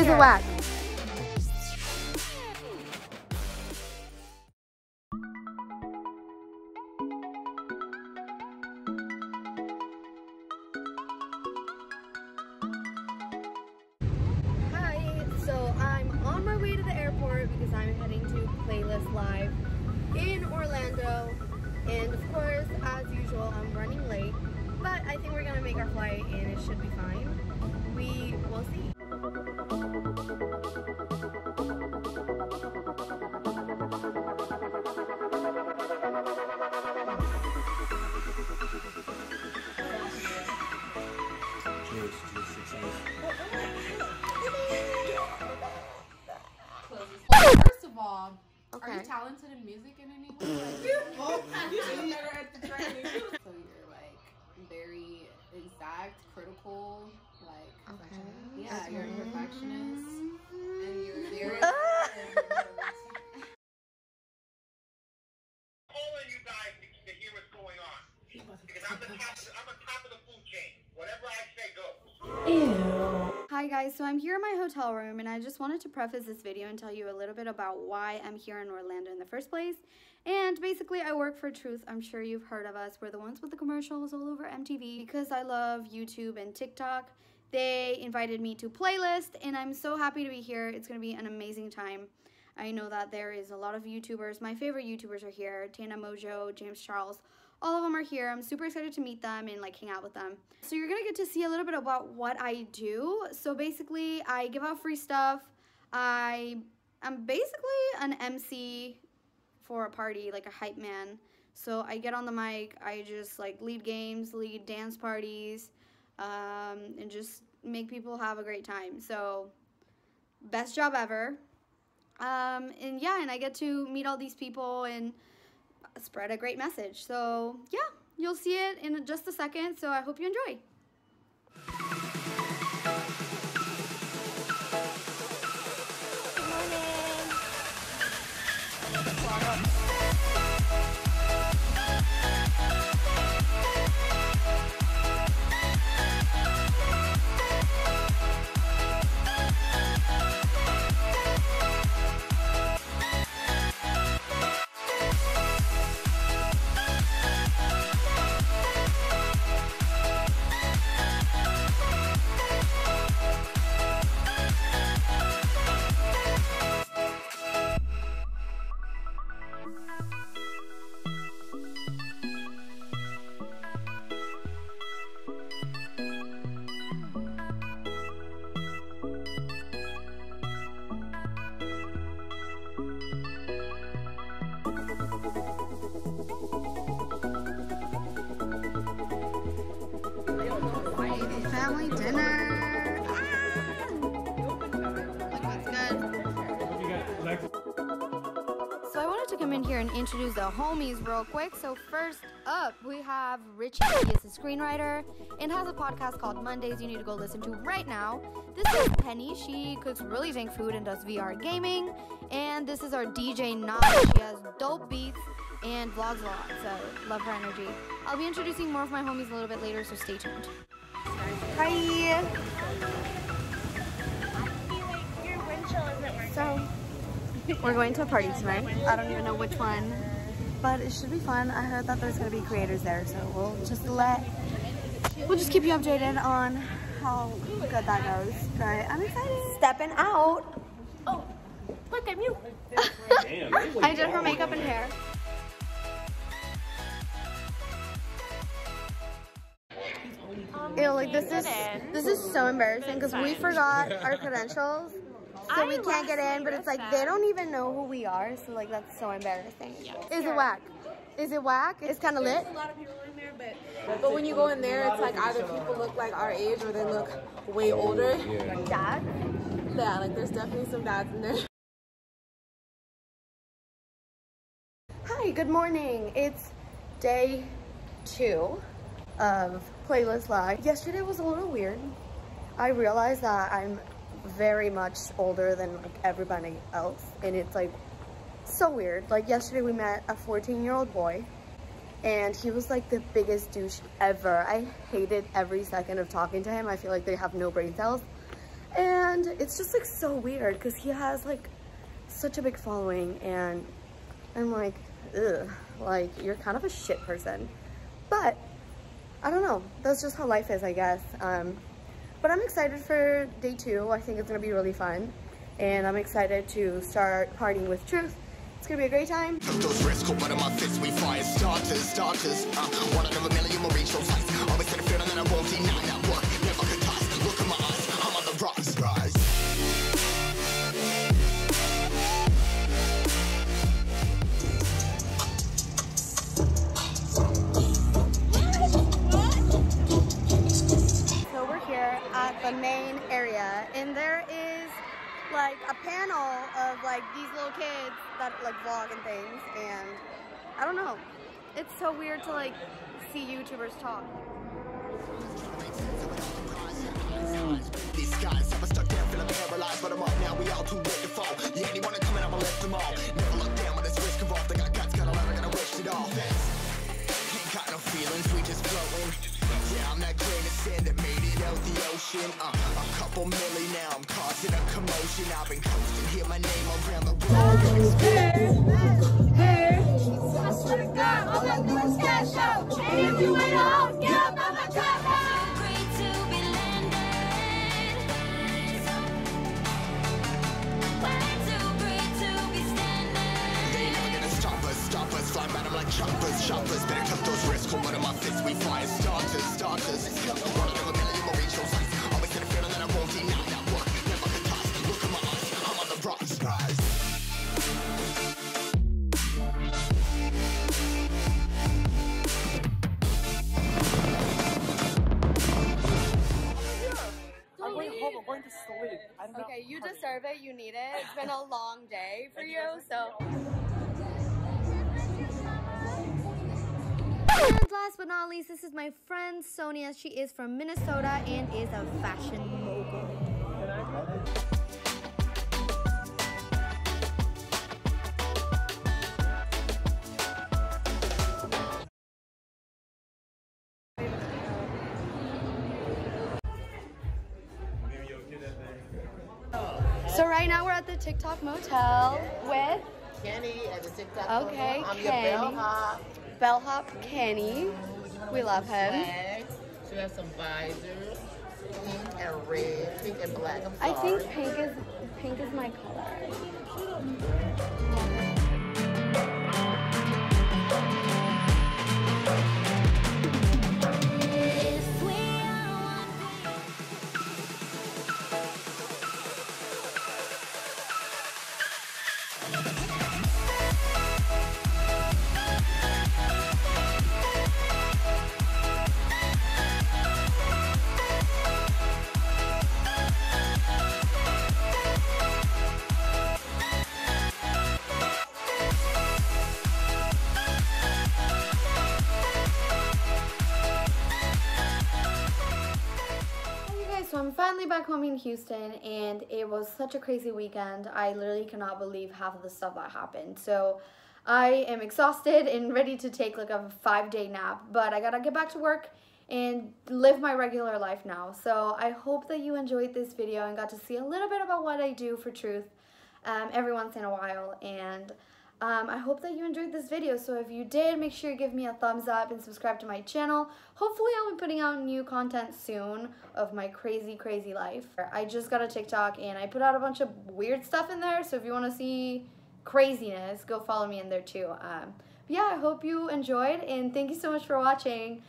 Is it whack? Hi, so I'm on my way to the airport because I'm heading to Playlist Live in Orlando. And of course, as usual, I'm running late, but I think we're gonna make our flight and it should be fine. We will see. All, are you talented in music in any way? Like, You should be better at the training. so you're like very exact, critical, like Okay. yeah, you're a perfectionist, guys, so I'm here in my hotel room and I just wanted to preface this video and tell you a little bit about why I'm here in Orlando in the first place. And basically I work for Truth. I'm sure you've heard of us. We're the ones with the commercials all over MTV. Because I love YouTube and TikTok, they invited me to Playlist and I'm so happy to be here. It's going to be an amazing time. I know that there is a lot of YouTubers. My favorite YouTubers are here. Tana Mongeau, James Charles. All of them are here. I'm super excited to meet them and like hang out with them. So you're gonna get to see a little bit about what I do. So basically, I give out free stuff. I am basically an MC for a party, like a hype man. So I get on the mic. I just like lead games, lead dance parties, um, and just make people have a great time. So best job ever. Um, and yeah, and I get to meet all these people and spread a great message. So yeah, you'll see it in just a second. So I hope you enjoy. Introduce the homies real quick. So first up, we have Richie. He is a screenwriter and has a podcast called Mondays you need to go listen to right now. This is Penny. She cooks really dank food and does VR gaming. And this is our DJ Naz. She has dope beats and vlogs a lot. So love her energy. I'll be introducing more of my homies a little bit later, so stay tuned. Hi. We're going to a party tonight. I don't even know which one, but it should be fun. I heard that there's gonna be creators there, so we'll just let we'll just keep you updated on how good that goes. But I'm excited. Stepping out. Oh, look at you. I did her makeup and hair. Ew, like this is this is so embarrassing because we forgot our credentials. So we can't get in, but it's like they don't even know who we are, so like that's so embarrassing. Is it whack? Is it whack? It's kind of lit. a lot of people in there, but but when you go in there, it's like either people look like our age or they look way older. Dad? Yeah, like there's definitely some dads in there. Hi, good morning. It's day two of Playlist Live. Yesterday was a little weird. I realized that I'm very much older than like everybody else, and it's like so weird. Like yesterday we met a 14 year old boy and he was like the biggest douche ever. I hated every second of talking to him. I feel like they have no brain cells. And it's just like so weird because he has like such a big following and I'm like, ugh, like you're kind of a shit person. But I don't know, that's just how life is, I guess. Um, but I'm excited for day two. I think it's gonna be really fun. And I'm excited to start partying with Truth. It's gonna be a great time. Those my fists, we fire starters, starters. Uh, one out of a million will reach those heights. Always then I won't deny that work. Never vlog and things and I don't know. It's so weird to like see YouTubers talk. These guys have stuck down, feeling paralyzed, but I'm up now. We all too to fall. Yeah, anyone I'ma lift them all. Never look down when risk. They got guts, got a lot, I gotta it all. Ain't got no feelings, we just. Yeah, I'm that grain of sand that made it out the ocean. Uh, a couple milli now, I'm causing a commotion. I've been coasting, hear my name around the world. They choppers, choppers. Better took those risks, hold one of my fists. We fire starters, starters. One out of a million will reach those. Always in the field and then I won't deny that work. Never could toss. Look in my eyes, I'm on the rocks. Rise. I'm going home. I'm going to sleep. I don't know. Okay, you deserve it. You need it. It's been a long day for you, so. Last but not least, this is my friend Sonia. She is from Minnesota and is a fashion mogul. So right now we're at the TikTok Motel with Kenny at the TikTok. Okay, I'm Kenny. your bellhop. Bellhop Kenny. We love him. She has some visors. Pink and red. Pink and black. I think pink is pink is my color. Back home in Houston and it was such a crazy weekend. I literally cannot believe half of the stuff that happened. So I am exhausted and ready to take like a five day nap, but I gotta get back to work and live my regular life now. So I hope that you enjoyed this video and got to see a little bit about what I do for Truth um, every once in a while. And um, I hope that you enjoyed this video. So if you did, make sure you give me a thumbs up and subscribe to my channel. Hopefully I'll be putting out new content soon of my crazy, crazy life. I just got a TikTok and I put out a bunch of weird stuff in there. So if you want to see craziness, go follow me in there too. Um, yeah, I hope you enjoyed and thank you so much for watching.